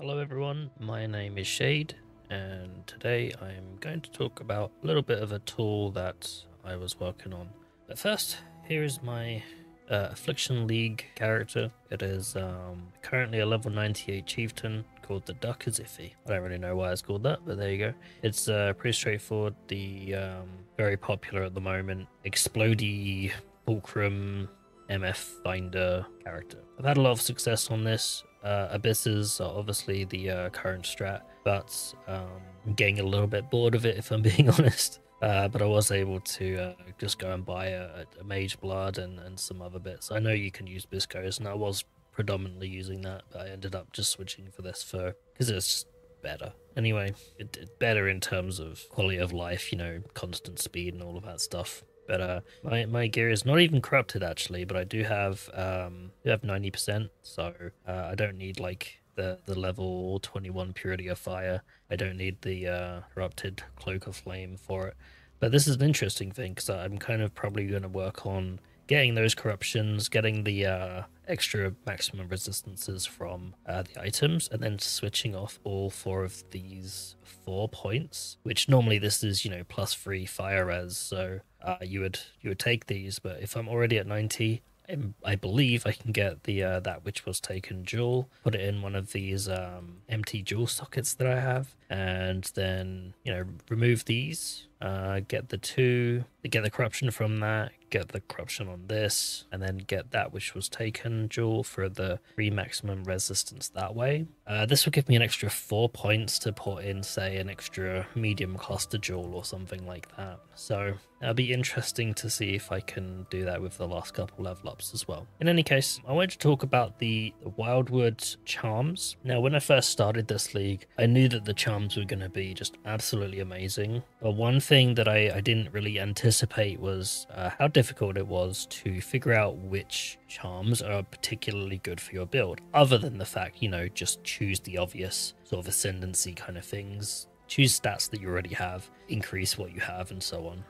Hello, everyone. My name is Shade, and today I am going to talk about a little bit of a tool that I was working on. But first, here is my uh, Affliction League character. It is um, currently a level 98 chieftain called the Duck Iffy. I don't really know why it's called that, but there you go. It's uh, pretty straightforward. The um, very popular at the moment, Explody Fulcrum MF Finder character. I've had a lot of success on this. Uh, Abysses are obviously the uh, current strat, but um, I'm getting a little bit bored of it if I'm being honest. Uh, but I was able to uh, just go and buy a, a, Mageblood and, and some other bits. I know you can use Bisco's, and I was predominantly using that, but I ended up just switching for this for because it's better. Anyway, it, it, better in terms of quality of life, you know, constant speed and all of that stuff. But uh, my my gear is not even corrupted actually, but I do have um do have ninety percent, so uh, I don't need like the the level twenty one purity of fire. I don't need the uh, corrupted cloak of flame for it. But this is an interesting thing because I'm kind of probably going to work on getting those corruptions, getting the uh, extra maximum resistances from uh, the items, and then switching off all four of these four points. Which normally this is you know plus three fire res, so uh, you would you would take these. But if I'm already at ninety, I believe I can get the uh, that which was taken jewel, put it in one of these um, empty jewel sockets that I have, and then you know remove these, uh, get the two, get the corruption from that, get the corruption on this, and then get that which was taken jewel for the free maximum resistance that way. Uh, this will give me an extra four points to put in, say, an extra medium cluster jewel or something like that. So it'll be interesting to see if I can do that with the last couple level ups as well. In any case, I wanted to talk about the, Wildwood charms. Now, when I first started this league, I knew that the charms were going to be just absolutely amazing. But one thing that I, I didn't really anticipate was uh, how difficult it was to figure out which charms are particularly good for your build, other than the fact, you know, just choose the obvious sort of ascendancy kind of things. Choose stats that you already have, increase what you have, and so on.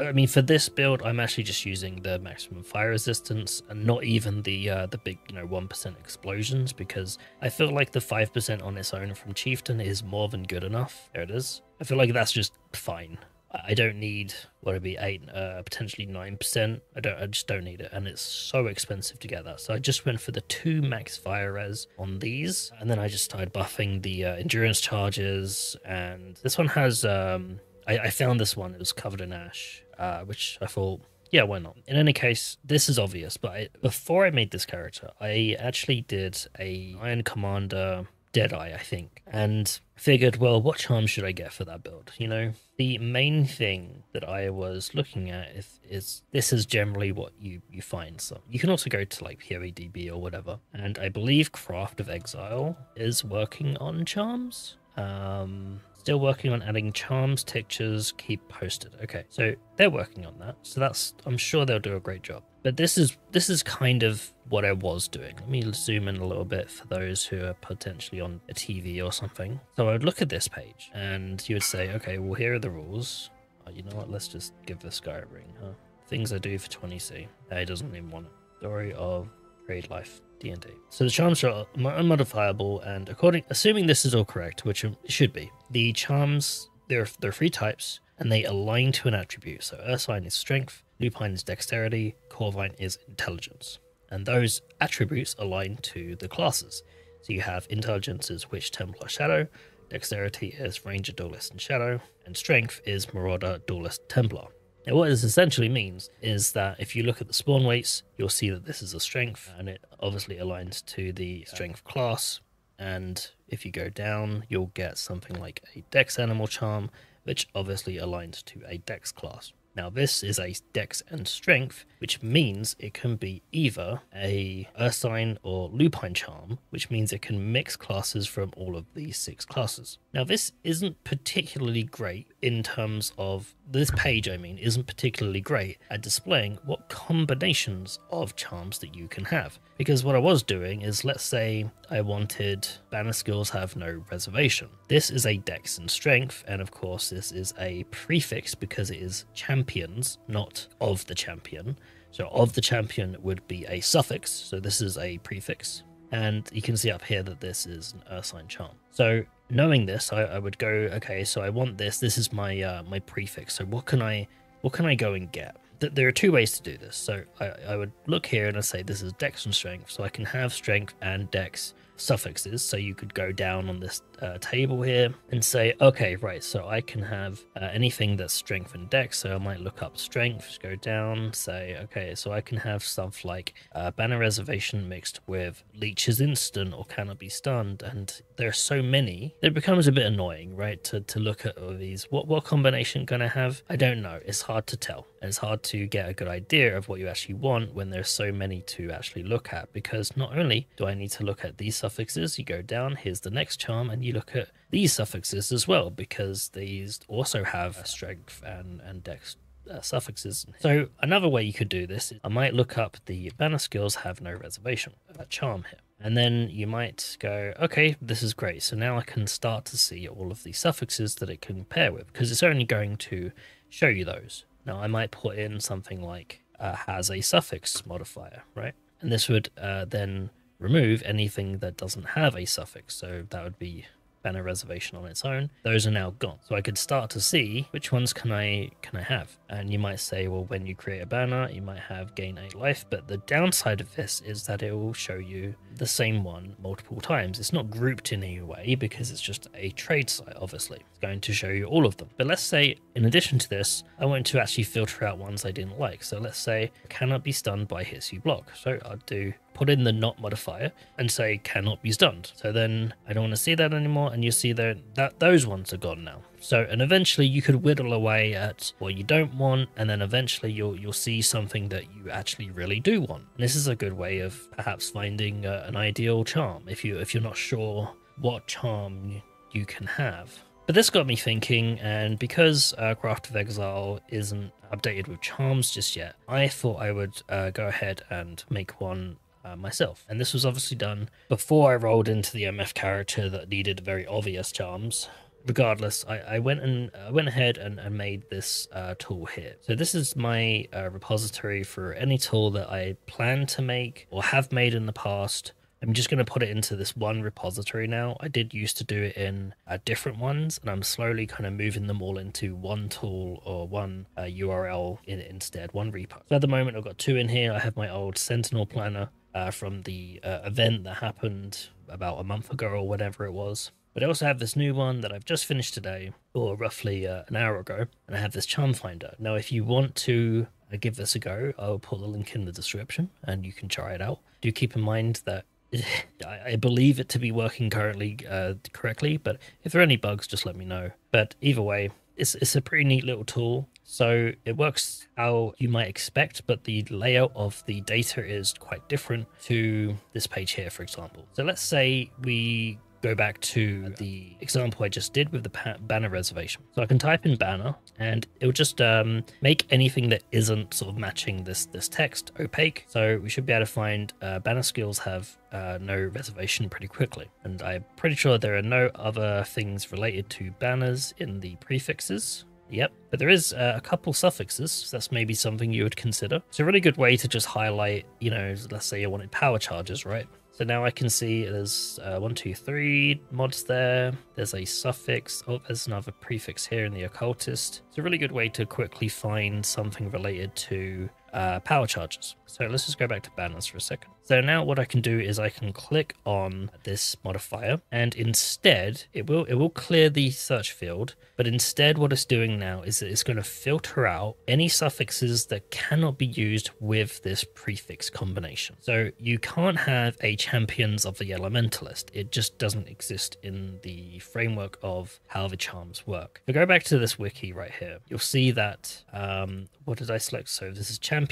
I mean, for this build, I'm actually just using the maximum fire resistance and not even the uh, the big, you know, one percent explosions because I feel like the five percent on its own from Chieftain is more than good enough. There it is. I feel like that's just fine. I don't need what it be eight, uh, potentially nine percent. I don't. I just don't need it, and it's so expensive to get that. So I just went for the two max fire res on these, and then I just started buffing the uh, endurance charges. And this one has. Um, I, I found this one. It was covered in ash, uh, which I thought yeah, why not? In any case, this is obvious, but I, before I made this character, I actually did a Iron Commander Deadeye, I think, and figured, well, what charm should I get for that build? You know, the main thing that I was looking at is, is this is generally what you you find. So you can also go to like PoEDB or whatever, and I believe Craft of Exile is working on charms. Um, still working on adding charms, textures, keep posted. Okay, so they're working on that. So that's I'm sure they'll do a great job. But this is this is kind of what I was doing. Let me zoom in a little bit for those who are potentially on a TV or something. So I would look at this page and you would say, okay, well here are the rules. Oh, you know what? Let's just give this guy a ring, huh? Things I do for 20C. Uh, he doesn't even want it. Story of Raid Life D&D. So the charms are unmodifiable, and according, assuming this is all correct, which it should be, the charms they're they're three types, and they align to an attribute. So Ursine is Strength, Lupine is dexterity, Corvine is intelligence. And those attributes align to the classes. So you have intelligence is Witch, Templar, Shadow, dexterity is Ranger, Duelist, and Shadow, and strength is Marauder, Duelist, Templar. Now, what this essentially means is that if you look at the spawn weights, you'll see that this is a strength, and it obviously aligns to the strength class. And if you go down, you'll get something like a dex animal charm, which obviously aligns to a dex class. Now this is a dex and strength, which means it can be either a Ursine or Lupine charm, which means it can mix classes from all of these six classes. Now this isn't particularly great in terms of, this page I mean, isn't particularly great at displaying what combinations of charms that you can have. Because what I was doing is, let's say I wanted banner skills have no reservation. This is a dex and strength, and of course this is a prefix because it is champions, not of the champion. So of the champion would be a suffix, so this is a prefix. And you can see up here that this is an Ursine charm. So knowing this, I, I would go, okay, so I want this. This is my uh, my prefix. So what can I what can I go and get? There are two ways to do this. So I, I would look here and I say this is Dex and Strength. So I can have Strength and Dex suffixes. So you could go down on this uh, table here and say, okay, right, so I can have uh, anything that's strength and dex. So I might look up strength, go down, say, okay, so I can have stuff like uh, banner reservation mixed with leeches instant or cannot be stunned. And there are so many it becomes a bit annoying, right? To, to look at all these. What, what combination going to have? I don't know. It's hard to tell. And it's hard to get a good idea of what you actually want when there's so many to actually look at because not only do I need to look at these suffixes, you go down, here's the next charm, and you look at these suffixes as well because these also have strength and, and dex uh, suffixes. So another way you could do this I might look up the banner skills have no reservation, charm here. And then you might go, okay, this is great. So now I can start to see all of the suffixes that it can pair with because it's only going to show you those. Now I might put in something like uh, has a suffix modifier, right? And this would uh, then remove anything that doesn't have a suffix. So that would be banner reservation on its own, those are now gone. So I could start to see which ones can I can I have. And you might say, well, when you create a banner, you might have gain a life, but the downside of this is that it will show you the same one multiple times. It's not grouped in any way because it's just a trade site, obviously. It's going to show you all of them. But let's say, in addition to this, I want to actually filter out ones I didn't like. So let's say cannot be stunned by hits you block. So I'll do put in the not modifier and say cannot be stunned. So then I don't want to see that anymore, and you see that, that those ones are gone now. So and eventually you could whittle away at what you don't want, and then eventually you'll you'll see something that you actually really do want. And this is a good way of perhaps finding uh, an ideal charm if you if you're not sure what charm you can have. But this got me thinking, and because uh, Craft of Exile isn't updated with charms just yet, I thought I would uh, go ahead and make one uh, myself. And this was obviously done before I rolled into the MF character that needed very obvious charms. Regardless, I, I went and I went ahead and, and made this uh, tool here. So this is my uh, repository for any tool that I plan to make or have made in the past. I'm just going to put it into this one repository now. I did used to do it in uh, different ones, and I'm slowly kind of moving them all into one tool or one uh, URL in, instead, one repo. So at the moment, I've got two in here. I have my old Sentinel planner uh, from the uh, event that happened about a month ago or whatever it was. But I also have this new one that I've just finished today, or roughly uh, an hour ago, and I have this charm finder. Now, if you want to uh, give this a go, I'll put the link in the description and you can try it out. Do keep in mind that I believe it to be working currently uh, correctly, but if there are any bugs, just let me know. But either way, it's, it's a pretty neat little tool. So it works how you might expect, but the layout of the data is quite different to this page here, for example. So let's say we go back to the example I just did with the banner reservation. So I can type in banner and it will just um, make anything that isn't sort of matching this this text opaque. So we should be able to find uh, banner skills have uh, no reservation pretty quickly. And I'm pretty sure there are no other things related to banners in the prefixes. Yep, but there is uh, a couple suffixes, so that's maybe something you would consider. It's a really good way to just highlight, you know, let's say you wanted power charges, right? So now I can see there's uh, one, two, three mods there. There's a suffix. Oh, there's another prefix here in the occultist. It's a really good way to quickly find something related to uh, power charges. So let's just go back to banners for a second. So now what I can do is I can click on this modifier and instead it will it will clear the search field, but instead what it's doing now is that it's going to filter out any suffixes that cannot be used with this prefix combination. So you can't have a champions of the elementalist. It just doesn't exist in the framework of how the charms work. If go back to this wiki right here, you'll see that um, what did I select? So this is champions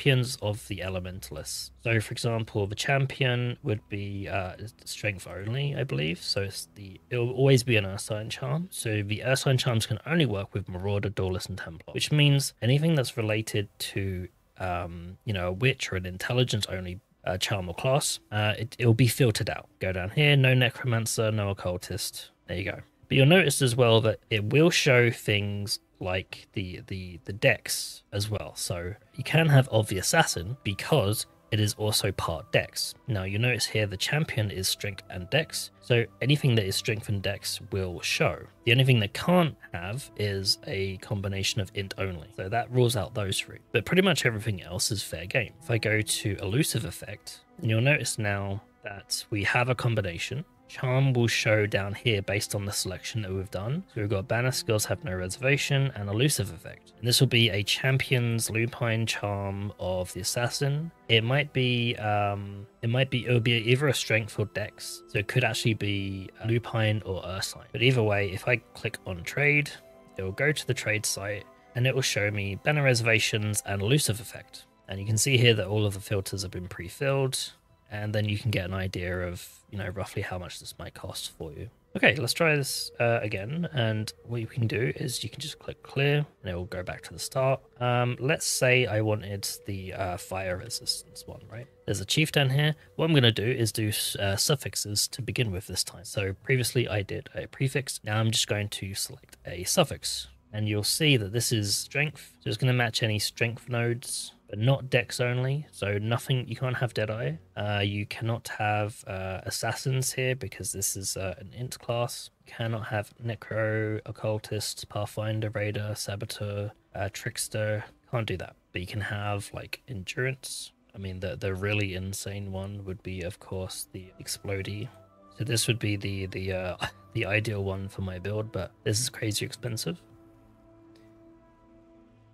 of the elementalists. So for example, the champion would be uh, strength only, I believe. So it's the it will always be an Ursine charm. So the Ursine charms can only work with Marauder, Duelist, and Templar, which means anything that's related to um, you know a witch or an intelligence only uh, charm or class, uh, it, it will be filtered out. Go down here, no necromancer, no occultist. There you go. But you'll notice as well that it will show things like the the the dex as well. So you can have of the assassin because it is also part dex. Now you notice here the champion is strength and dex, so anything that is strength and dex will show. The only thing they can't have is a combination of int only, so that rules out those three. But pretty much everything else is fair game. If I go to elusive effect, you'll notice now that we have a combination Charm will show down here based on the selection that we've done. So we've got Banner Skills Have No Reservation and Elusive Effect. And this will be a Champion's Lupine Charm of the Assassin. It might be, um, it might be, it will be either a Strength or Dex. So it could actually be Lupine or Ursine. But either way, if I click on Trade, it will go to the trade site and it will show me Banner Reservations and Elusive Effect. And you can see here that all of the filters have been pre-filled and then you can get an idea of you know roughly how much this might cost for you. Okay let's try this uh, again and what you can do is you can just click clear and it will go back to the start. Um, let's say i wanted the uh, fire resistance one right? There's a chief down here. What i'm going to do is do uh, suffixes to begin with this time. So previously i did a prefix. Now i'm just going to select a suffix and you'll see that this is strength. So it's going to match any strength nodes but not dex only. So nothing, you can't have Deadeye. Uh, you cannot have uh, assassins here because this is uh, an int class. You cannot have necro, occultist, pathfinder, raider, saboteur, uh, trickster. Can't do that. But you can have like endurance. I mean, the the really insane one would be, of course, the explodey. So this would be the the uh, the ideal one for my build, but this is crazy expensive.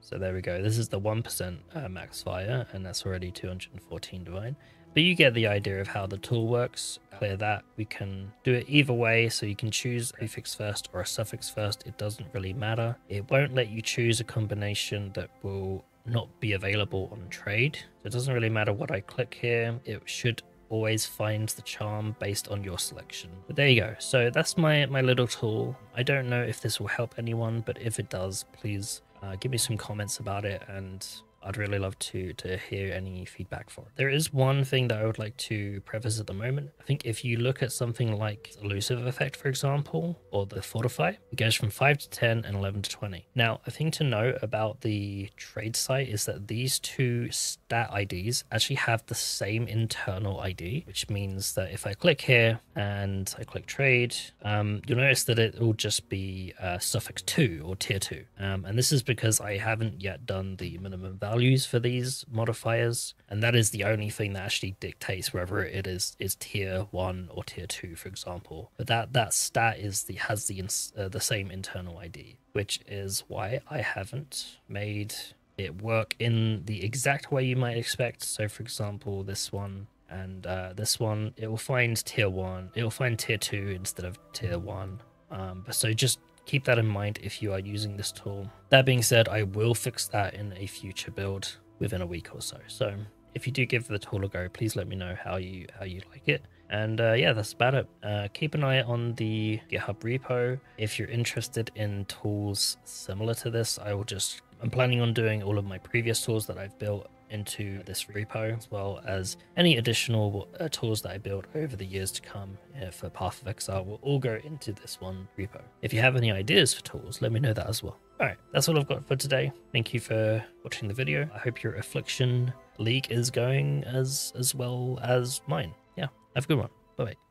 So there we go. This is the 1% uh, max fire, and that's already 214 divine. But you get the idea of how the tool works. Clear that. We can do it either way, so you can choose a prefix first or a suffix first. It doesn't really matter. It won't let you choose a combination that will not be available on trade. So it doesn't really matter what I click here. It should always find the charm based on your selection. But there you go. So that's my, my little tool. I don't know if this will help anyone, but if it does, please uh, give me some comments about it and I'd really love to to hear any feedback for it. There is one thing that I would like to preface at the moment. I think if you look at something like elusive effect, for example, or the fortify, it goes from 5 to 10 and 11 to 20. Now, a thing to note about the trade site is that these two stat IDs actually have the same internal ID, which means that if I click here and I click trade, um, you'll notice that it will just be uh, suffix 2 or tier 2. Um, and this is because I haven't yet done the minimum value values for these modifiers, and that is the only thing that actually dictates whether it is is tier one or tier two, for example. But that that stat is the has the uh, the same internal ID, which is why I haven't made it work in the exact way you might expect. So, for example, this one and uh, this one, it will find tier one, it will find tier two instead of tier one. Um, so just keep that in mind if you are using this tool. That being said, I will fix that in a future build within a week or so. So if you do give the tool a go, please let me know how you how you like it. And uh, yeah, that's about it. Uh, keep an eye on the GitHub repo. If you're interested in tools similar to this, I will just I'm planning on doing all of my previous tools that I've built into this repo, as well as any additional uh, tools that I build over the years to come uh, for Path of Exile will all go into this one repo. If you have any ideas for tools, let me know that as well. Alright, that's all I've got for today. Thank you for watching the video. I hope your Affliction League is going as as well as mine. Yeah, have a good one. Bye-bye.